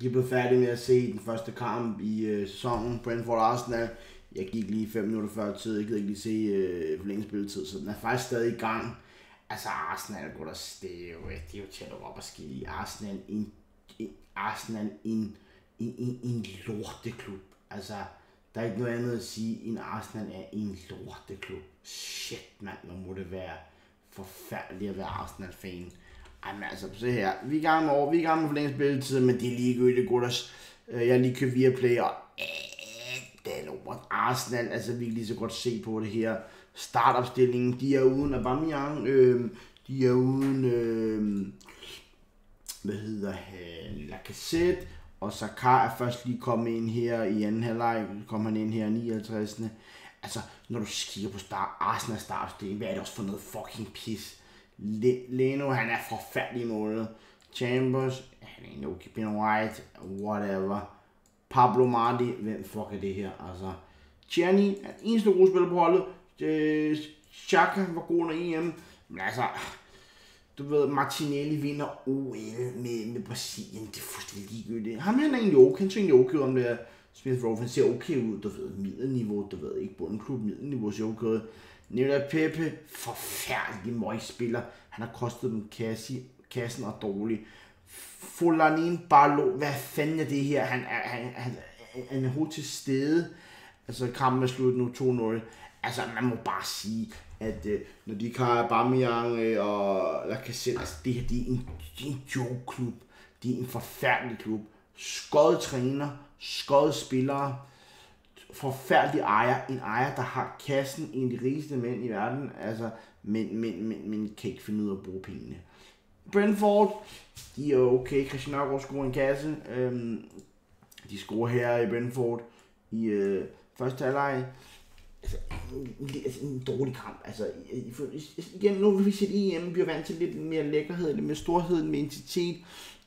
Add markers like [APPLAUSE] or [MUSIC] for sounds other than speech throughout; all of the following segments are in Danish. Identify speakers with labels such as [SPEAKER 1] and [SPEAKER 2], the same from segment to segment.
[SPEAKER 1] De blev færdige med at se den første kamp i øh, sæsonen, Brentford Arsenal. Jeg gik lige 5 minutter før tid, jeg gider ikke lige se øh, forlænget spilletid, så den er faktisk stadig i gang. Altså Arsenal går der stæve, det er jo tæt op og skille. Arsenal en, en, Arsenal en, en, en, en lorteklub. Altså, der er ikke noget andet at sige, end Arsenal er en lorteklub. Shit, mand, hvor må det være forfærdeligt at være Arsenal-fan. Ej, men altså, se her. Vi er i gang med over, vi er i gang med forlænget spilletid, men det er ligegyldigt, gutters. Øh, jeg har lige købt Viaplay, og øh, det er. Arsenal, altså vi kan lige så godt se på det her. Startopstillingen, de er uden Aubameyang, øh, de er uden, øh, hvad hedder han, Lacazette, og Saka er først lige kommet ind her i anden halvleg, kom han ind her i 59. Altså, når du kigger på start, Arsenal startopstilling, hvad er det også for noget fucking pis? Leno, han er forfærdelig i målet. Chambers, han er en okay, Ben White, whatever. Pablo Marti, hvem fuck er det her? Altså, Gianni er den eneste gode spiller på holdet. Øh, Chaka var god under EM. Men altså, du ved, Martinelli vinder OL med, med Brasilien. Det er fuldstændig ligegyldigt. Ham han er egentlig okay. Han tænker okay om det er Smith Rowe. Han ser okay ud, du ved, middelniveau, du ved, ikke bundklub, middelniveau ser okay ud. Nela Pepe, forfærdelig møgspiller. Han har kostet dem kasse, kassen og dårlig. Folanin Barlo, hvad fanden er det her? Han er, han, han, han er hovedet til stede. Altså, kampen er slut nu 2-0. Altså, man må bare sige, at øh, når de kan Aubameyang øh, og Lacazette, altså det her, det er en, det er en joke-klub. Det er en forfærdelig klub. Skød træner, skød spillere, forfærdelig ejer. En ejer, der har kassen, en af de rigeste mænd i verden, altså, men, men, men, men kan ikke finde ud af at bruge pengene. Brentford, de er okay. Christian Nørgaard scorer en kasse. Øhm, de scorer her i Brentford i øh, første halvleg. Altså, altså, en dårlig kamp. Altså, igen, nu vil vi se EM, vi bliver vant til lidt mere lækkerhed, lidt mere storhed, med intensitet.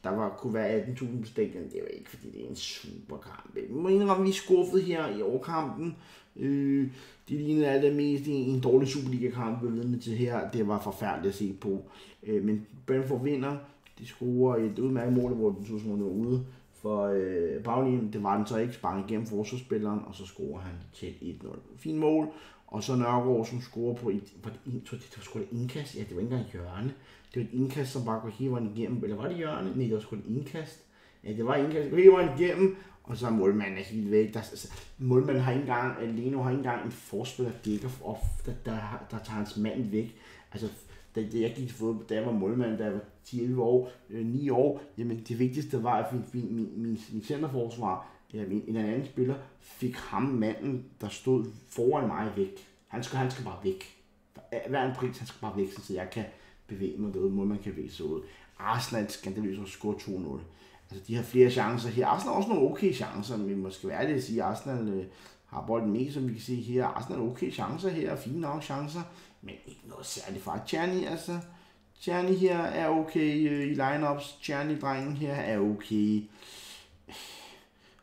[SPEAKER 1] Der var, kunne være 18.000 på stadion, det var ikke, fordi det er en super kamp. Vi må indrømme, at vi er skuffet her i overkampen. Øh, det lignede alt det mest en, en dårlig Superliga-kamp, vi vidne til her. Det var forfærdeligt at se på. Øh, men Brentford vinder. De scorer et udmærket mål, hvor den så som var ude for øh, baglinjen. Det var den så ikke. Sprang igennem forsvarsspilleren, og så scorer han til 1-0. Fin mål. Og så Nørgaard, som scorer på et, var det, en, tror, det var sgu et indkast. Ja, det var ikke engang hjørne. Det var et indkast, som bare går hele vejen igennem. Eller var det hjørne? Nej, det var sgu et indkast. Ja, det var et indkast. Det går igennem. Og så er målmanden er helt væk. Der, altså, målmanden har ikke engang, øh, Leno har ikke engang en forspiller, der dækker, og der, der, der, tager hans mand væk. Altså, da, da jeg gik til fodbold, da jeg var målmand, da jeg var 10-11 år, øh, 9 år, jamen det vigtigste var, at min, min, min, min, min centerforsvar, eller min, en anden spiller, fik ham manden, der stod foran mig væk. Han skal, han skal bare væk. Hver en pris, han skal bare væk, så jeg kan bevæge mig derude, målmanden man kan bevæge sig ud. Arsenal skandaløst og score 2-0. Altså, de har flere chancer her. Arsenal har også nogle okay chancer, men måske være det at sige, at Arsenal øh, har bolden med, som vi kan se her. Arsenal har okay chancer her, fine nok chancer, men ikke noget særligt fra Tjerni, altså. Tjerni her er okay øh, i lineups. Tjerni drengen her er okay.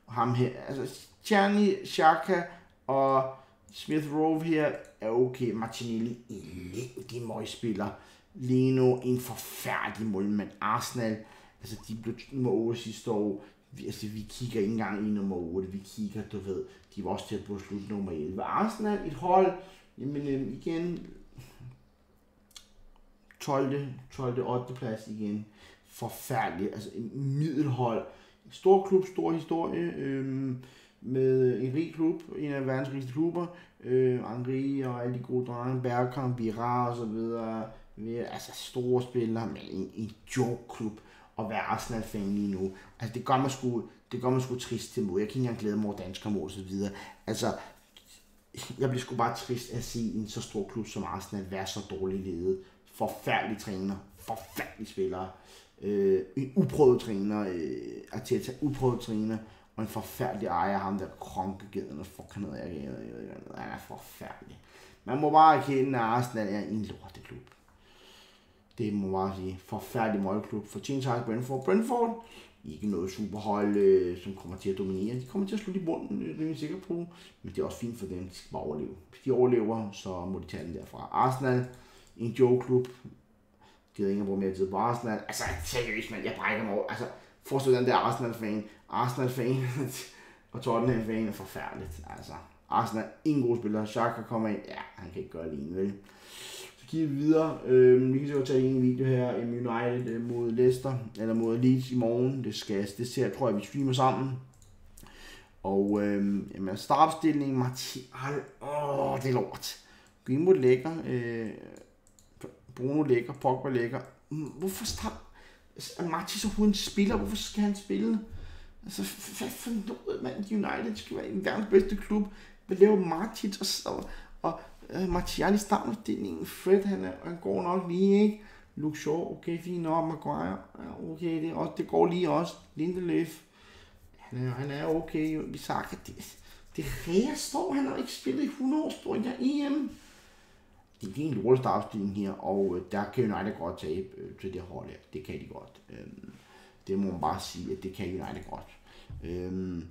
[SPEAKER 1] Og ham her, altså Tjerni, Xhaka og Smith Rowe her er okay. Martinelli, elendig møgspiller. Leno, en forfærdelig målmand. Arsenal, altså de blev nummer 8 sidste år. Vi, altså, vi kigger ikke engang i nummer 8. Vi kigger, du ved, de var også til at på slut nummer 11. Arsenal, et hold, jamen øh, igen, 12. 12. 8. plads igen. Forfærdeligt. Altså en middelhold. Stor klub, stor historie. Øhm, med en rig klub. En af verdens rigeste klubber. Øh, Henri og alle de gode drenge. Bergkamp, Vira og så videre. Altså store spillere, men en, en joke-klub at være Arsenal-fan lige nu. Altså det gør mig sgu, det gør mig sgu trist til mod. Jeg kan ikke engang glæde mig over dansk og så videre. Altså, jeg bliver sgu bare trist at se en så stor klub som Arsenal være så dårligt ledet. Forfærdelig træner, forfærdelig spillere, øh, en uprøvet træner, øh, Arteta, uprøvet træner, og en forfærdelig ejer, ham der kronkegeden, og fuck noget, jeg, jeg, jeg, jeg, han er forfærdelig. Man må bare erkende, at Arsenal er en lorteklub. Det må man bare sige. Forfærdelig møgklub. For Team Brentford. Brentford, ikke noget superhold, øh, som kommer til at dominere. De kommer til at slutte i bunden, øh, det er vi sikker på. Men det er også fint for dem, de skal bare overleve. Hvis de overlever, så må de tage den derfra. Arsenal, en joke-klub. Gider ikke at bruge mere tid på Arsenal. Altså, seriøst, mand, jeg brækker mig over. Altså, Forestil den der Arsenal-fan. Arsenal-fan [LAUGHS] og Tottenham-fan er forfærdeligt. Altså, Arsenal er ingen god spiller. Xhaka kommer ind. Ja, han kan ikke gøre alene, vel? Så videre. Øh, vi kan så tage en video her. i United øh, mod Leicester. Eller mod Leeds i morgen. Det skal det ser, tror jeg, vi streamer sammen. Og øh, jamen, altså, startopstillingen, Martial, åh, det er lort. Greenwood lækker, øh, Bruno lækker, Pogba lækker. Mm, hvorfor start, altså, er Martins overhovedet en spiller? Hvorfor skal han spille? Altså, hvad for noget, mand? United skal være en verdens bedste klub. Hvad laver Martins og, og, og uh, Martial i startopstillingen? Fred, han, er, han går nok lige, ikke? Luke Shaw, okay, fint nok. Maguire, ja, okay, det, også, det går lige også. Lindeløf, han er, han er okay. Bisaka, det, det her står, han har ikke spillet i 100 år, står jeg EM. Det er en lortestartstilling her, og øh, der kan United godt tabe øh, til det hold her. Det kan de godt. Øhm, det må man bare sige, at det kan United godt. Øhm,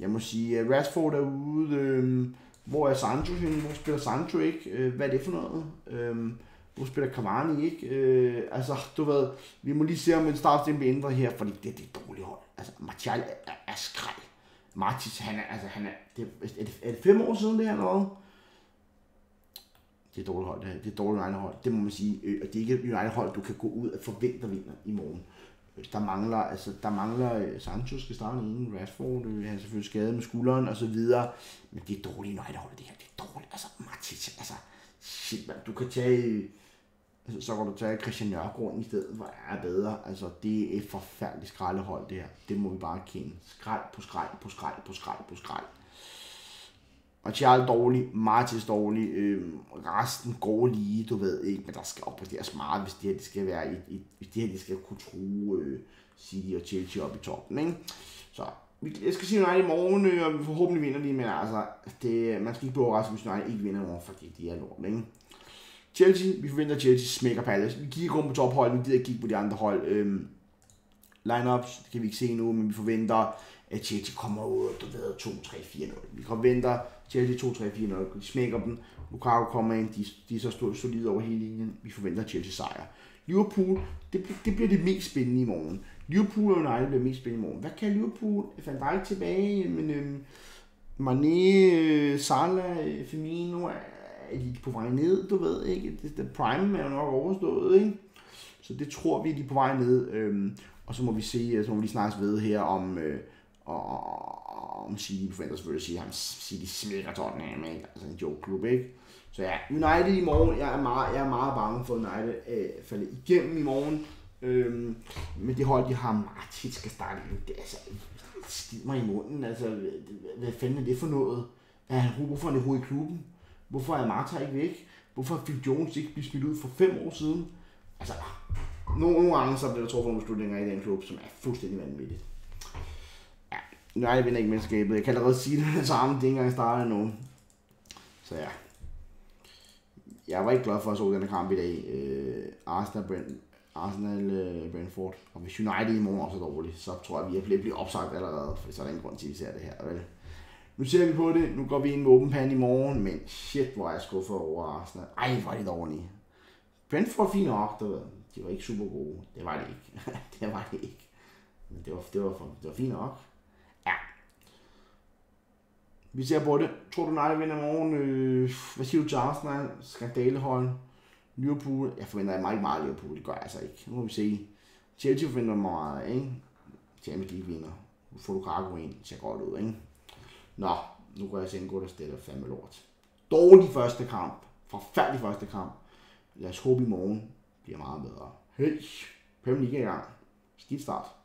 [SPEAKER 1] jeg må sige, at Rashford er ude. Øhm, hvor er Sancho henne? Hvor spiller Sancho ikke? Øh, hvad er det for noget? Øhm, hvor spiller Cavani ikke? Øh, altså, du ved, vi må lige se, om en startstilling bliver ændret her, fordi det, det er et dårligt hold. Altså, Martial er, er, skrald. Martis, han er, altså, han er, det, er, det, er det fem år siden det her, eller hvad? Det er dårligt hold, det, det er dårligt United-hold. Det må man sige. Øh, og det er ikke et United-hold, du kan gå ud og forvente at vinder i morgen. Der mangler, altså, der mangler øh, Sancho skal starte inden Rashford, øh, han er selvfølgelig skadet med skulderen og så videre. Men det er dårligt United-hold, det her. Det er dårligt. Altså, Matic, altså, shit, man, du kan tage Altså, så kan du tage Christian Nørgaard i stedet, hvor er bedre. Altså, det er et forfærdeligt skraldehold, det her. Det må vi bare kende. Skrald på skrald på skrald på skrald på skrald. Martial dårlig, Martis dårlig, øh, resten går lige, du ved ikke, men der skal op på det hvis det her det skal være et, et, hvis det her det skal kunne true øh, City og Chelsea op i toppen, ikke? Så jeg skal sige United i morgen, øh, og vi forhåbentlig vinder de, men altså, det, man skal ikke blive overrasket, hvis United ikke vinder i morgen, fordi de er lort, ikke? Chelsea, vi forventer, at Chelsea smækker Palace. Vi kigger kun på topholdet, vi gider ikke kigge på de andre hold. Øhm, lineup, det kan vi ikke se nu, men vi forventer, at Chelsea kommer ud, du ved, 2-3-4-0. Vi forventer Chelsea 2-3-4-0, de smækker dem. Lukaku kommer ind, de, de er så solide over hele linjen. Vi forventer Chelsea sejr. Liverpool, det, det bliver det mest spændende i morgen. Liverpool og United bliver mest spændende i morgen. Hvad kan Liverpool? Van Dijk tilbage, men øhm, Mané, øh, Salah, øh, Firmino, er de på vej ned, du ved ikke. Det, det prime er jo nok overstået, ikke? Så det tror vi, de er på vej ned. Øhm, og så må vi se, øh, så må vi lige snakkes ved her om, øh, og, om City forventer selvfølgelig at sige, at han City smækker Tottenham, ikke? Altså en joke-klub, ikke? Så ja, United i morgen, jeg er meget, jeg er meget bange for, at United øh, falder igennem i morgen. Øhm, men det hold, de har, Martin skal starte, det er altså, skid mig i munden, altså, hvad, hvad fanden er det for noget? Er han, hvorfor er han i klubben? Hvorfor er Marta ikke væk? Hvorfor er Phil Jones ikke blevet smidt ud for fem år siden? Altså, nogle, nogle gange så bliver der truffet nogle beslutninger i den klub, som er fuldstændig vanvittigt. Ja, nej, jeg vinder ikke mesterskabet. Jeg kan allerede sige det med det samme, det er ikke engang startet endnu. Så ja. Jeg var ikke glad for at så den kamp i dag. Øh, Arsenal, Brent, Arsenal øh, Brentford. Og hvis United i morgen også er dårligt, så tror jeg, at vi er blevet opsagt allerede, for så er der ingen grund til, at vi ser det her. Vel? Nu ser vi på det. Nu går vi ind med åben pande i morgen, men shit, hvor er jeg skuffet over Arsenal. Ej, hvor er det dårligt. Brentford fint nok, du ved. De var ikke super gode. Det var det ikke. [LAUGHS] det var det ikke. Men det var, det var, det var fint nok. Ja. Vi ser på det. Tror du, United vinder i morgen? Øh, hvad siger du til Arsenal? Skandalehold. Liverpool. Jeg forventer mig ikke meget Liverpool. Det gør jeg altså ikke. Nu må vi se. Chelsea forventer mig meget, ikke? Champions League vinder. Får Lukaku ind. Det ser godt ud, ikke? Nå, nu går jeg til gå Det stiller fandme lort. Dårlig første kamp. Forfærdelig første kamp. Lad os håbe i morgen bliver meget bedre. Hey, Premier League i gang. Skidt start.